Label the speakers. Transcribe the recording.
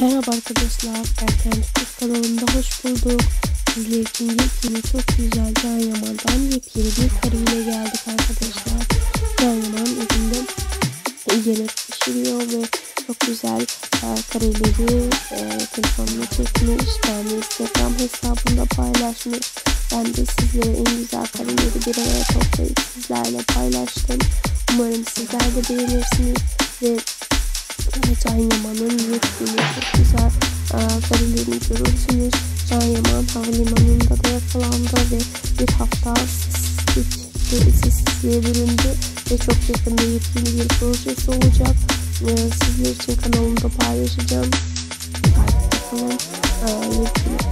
Speaker 1: Merhaba arkadaşlar, Erken Tutuk kanalında hoş bulduk. Sizler için çok güzel Can Yaman'dan yepyeni bir kareyle geldik arkadaşlar. Can Yaman evinde yemek pişiriyor ve çok güzel e, kareleri e, telefonuna çekmiş. Yani Instagram hesabında paylaşmış. Ben de sizlere en güzel kareleri bir araya toplayıp sizlerle paylaştım. Umarım sizler de beğenirsiniz ve Can Yaman'ın yepyeni çok güzel karelerini görürsünüz. Can Yaman havalimanında da yakalandı ve bir hafta sessizlik, sessizliğe büründü ve çok yakında yepyeni bir projesi olacak. Sizler için kanalımda paylaşacağım. Takipte kalın. Yepyeni